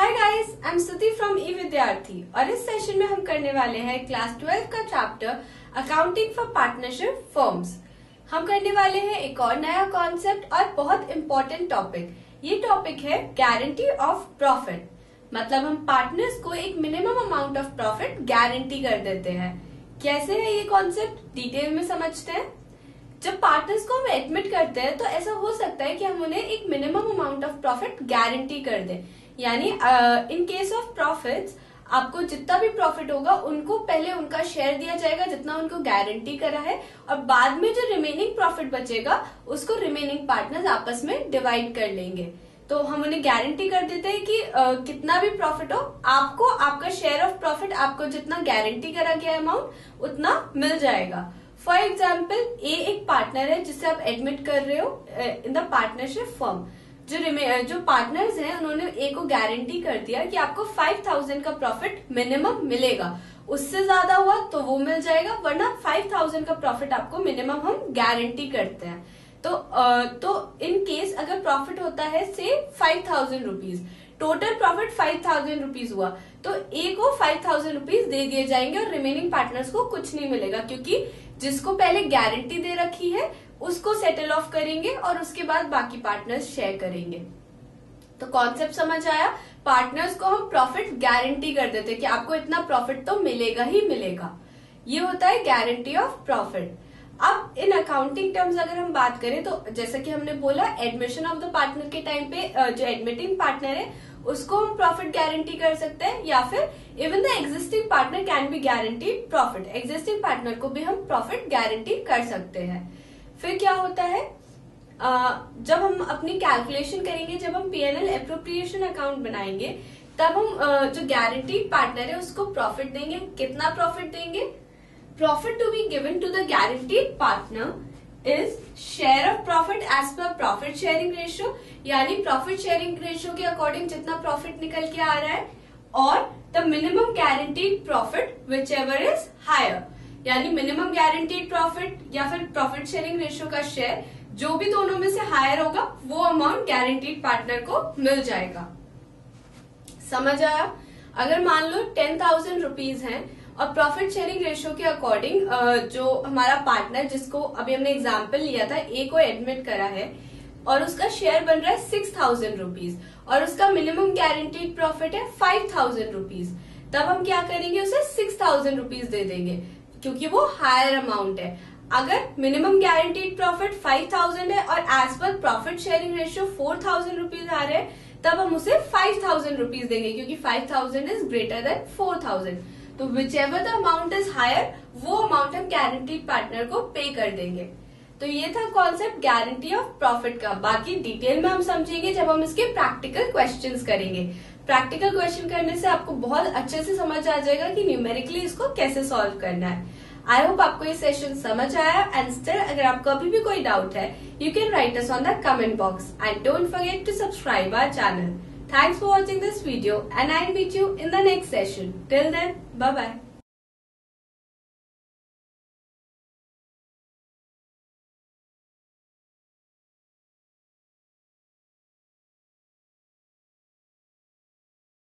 Hi guys I am Stuti from E Vidyarthi और इस session में हम करने वाले हैं क्लास ट्वेल्व का chapter accounting for partnership firms हम करने वाले हैं एक और नया कॉन्सेप्ट और बहुत इम्पोर्टेंट टॉपिक ये टॉपिक है गारंटी ऑफ़ प्रॉफिट मतलब हम पार्टनर्स को एक minimum amount of profit guarantee कर देते हैं. कैसे है ये कॉन्सेप्ट डिटेल में समझते हैं? जब पार्टनर्स को हम एडमिट करते हैं तो ऐसा हो सकता है कि हम उन्हें एक minimum amount of profit guarantee कर दें। यानी इन केस ऑफ़ प्रॉफिट्स आपको जितना भी प्रॉफिट होगा उनको पहले उनका शेयर दिया जाएगा जितना उनको गारंटी करा है और बाद में जो रिमेनिंग प्रॉफिट बचेगा उसको रिमेनिंग पार्टनर्स आपस में डिवाइड कर लेंगे। तो हम उन्हें गारंटी कर देते हैं कि आ, कितना भी प्रॉफिट हो आपको आपका शेयर ऑफ़ प्रॉफिट आपको जितना गारंटी करा गया अमाउंट उतना मिल जाएगा। फॉर एग्ज़ाम्पल ए एक पार्टनर है जिसे आप एडमिट कर रहे हो इन द पार्टनरशिप फर्म जो जो पार्टनर्स हैं उन्होंने ए को गारंटी कर दिया कि आपको फाइव थाउज़ेंड का प्रॉफिट मिनिमम मिलेगा। उससे ज़्यादा हुआ तो वो मिल जाएगा वरना फाइव थाउज़ेंड का प्रॉफिट आपको मिनिमम हम गारंटी करते हैं। तो आ, तो इन केस अगर प्रॉफिट होता है से five thousand rupees total profit five thousand rupees हुआ। तो ए को फाइव थाउज़ेंड रुपीज़ दे दिए जाएँगे और रिमेनिंग पार्टनर्स को कुछ नहीं मिलेगा क्योंकि जिसको पहले गारंटी दे रखी है उसको सेटल ऑफ़ करेंगे और उसके बाद बाकी पार्टनर्स शेयर करेंगे। तो कॉन्सेप्ट समझ आया? पार्टनर्स को हम प्रॉफिट गारंटी कर देते कि आपको इतना प्रॉफिट तो मिलेगा ही मिलेगा। ये होता है गारंटी ऑफ़ प्रॉफिट अब इन अकाउंटिंग टर्म्स अगर हम बात करें तो जैसा कि हमने बोला एडमिशन ऑफ़ द पार्टनर के टाइम पे जो एडमिटिंग पार्टनर है, उसको हम प्रॉफिट गारंटी कर सकते हैं, या फिर even the existing partner can be guarantee profit existing partner को भी हम प्रॉफिट गारंटी कर सकते हैं। फिर क्या होता है? आ, जब हम अपनी कैलकुलेशन करेंगे जब हम पीएनएल अप्रोप्रिएशन अकाउंट बनाएँगे तब हम आ, जो गारंटीड पार्टनर है उसको प्रॉफिट देंगे। कितना प्रॉफिट देंगे? Profit to be given to the guaranteed partner is share of profit as per profit sharing ratio यानी प्रॉफिट शेयरिंग रेशियो के अकॉर्डिंग जितना प्रॉफिट निकल के आ रहा है और the minimum guaranteed profit whichever is higher यानी मिनिमम गारंटीड प्रॉफिट या फिर प्रॉफिट शेयरिंग रेशियो का शेयर जो भी दोनों में से हायर होगा, वो अमाउंट गारंटीड पार्टनर को मिल जाएगा। समझ आया? अगर मान लो टेन थाउज़ेंड रुपीज़ है, और प्रॉफिट शेयरिंग रेशियो के अकॉर्डिंग जो हमारा पार्टनर जिसको अभी हमने एग्ज़ाम्पल लिया था ए को एडमिट करा है, और उसका शेयर बन रहा है सिक्स थाउज़ेंड रुपीज़ और उसका मिनिमम गारंटीड प्रॉफिट है फाइव थाउज़ेंड रुपीज़ तब हम क्या करेंगे उसे सिक्स थाउज़ेंड रुपीज़ दे देंगे। क्योंकि वो हायर अमाउंट है। अगर minimum guaranteed profit five thousand है और as per profit sharing ratio four thousand rupees आ रहे हैं, तब हम उसे फाइव थाउज़ेंड रुपीज़ देंगे क्योंकि five thousand is greater than four thousand तो whichever the amount is higher वो अमाउंट हम गारंटीड पार्टनर को पे कर देंगे। तो ये था कॉन्सेप्ट गारंटी ऑफ़ प्रॉफिट का। बाकी डिटेल में हम समझेंगे जब हम इसके प्रैक्टिकल क्वेश्चन करेंगे। प्रैक्टिकल क्वेश्चन करने से आपको बहुत अच्छे से समझ आ जाएगा कि न्यूमेरिकली इसको कैसे सॉल्व करना है। आई होप आपको ये सेशन समझ आया। एंड स्टिल अगर आपको अभी भी कोई डाउट है you can write us on the comment box and don't forget to subscribe our channel thanks for watching this video and I meet you in the next session till then bye bye